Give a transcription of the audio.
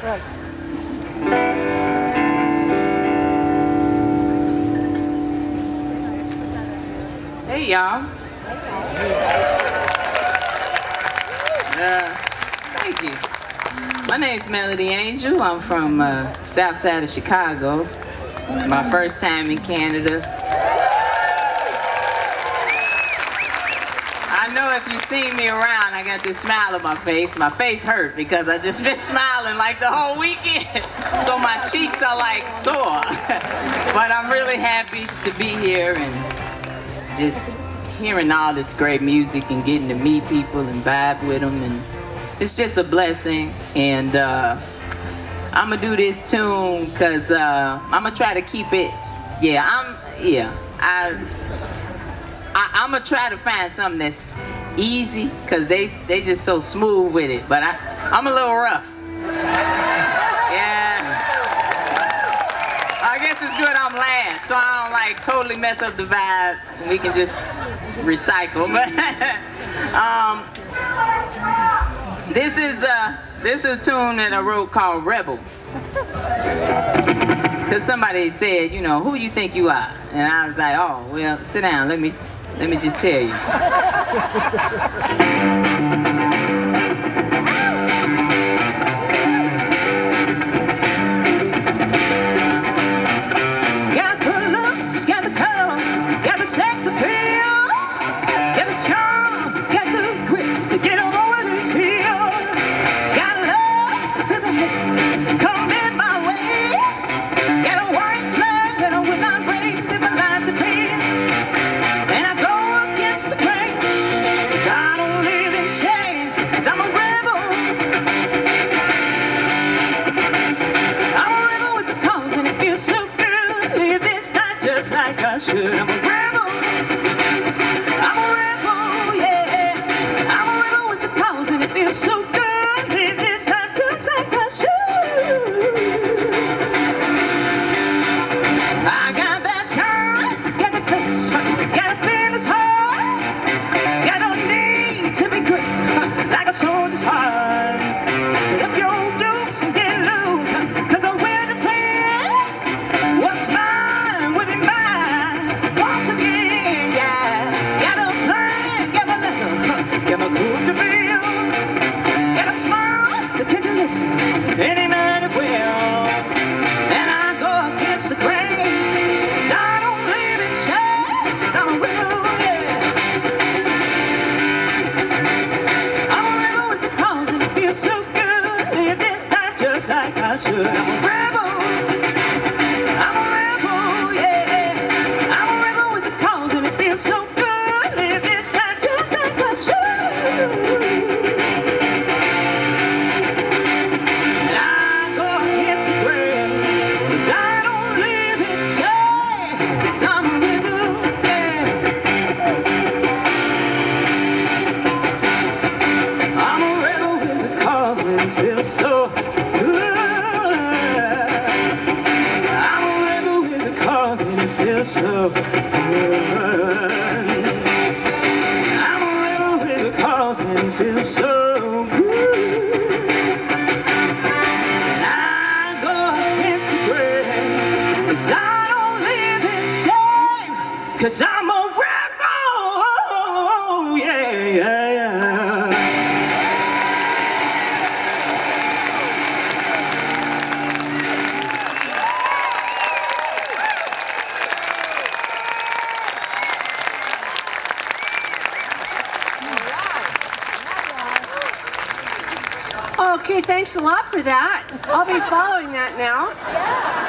Right. Hey, y'all. Uh, thank you. My name's Melody Angel. I'm from uh, south side of Chicago. It's my first time in Canada. I know if you see me around, I got this smile on my face. My face hurt because I just been smiling like the whole weekend. So my cheeks are like sore. but I'm really happy to be here and just hearing all this great music and getting to meet people and vibe with them and it's just a blessing and uh, i'm gonna do this tune because uh, i'm gonna try to keep it yeah i'm yeah i, I i'm gonna try to find something that's easy because they they just so smooth with it but i i'm a little rough yeah I guess it's good I'm last, so I don't like totally mess up the vibe. We can just recycle. But um, this is uh, this is a tune that I wrote called Rebel. Cause somebody said, you know, who you think you are? And I was like, oh, well, sit down. Let me let me just tell you. Got the looks, got the colors, got the sex appeal, got the charm, I should. I'm a rebel. I'm a rebel, yeah. I'm a rebel with the cause and it feels so good. Live this night just like I should. I got that time, got the place, got a fearless heart, got a need to be great, like a soldier's heart. Like I should. I'm a rebel. Good. I'm a with a cause and it feels so good. And I go against the grain, 'cause I don't live in shame, 'cause I'm a Okay, thanks a lot for that. I'll be following that now. It.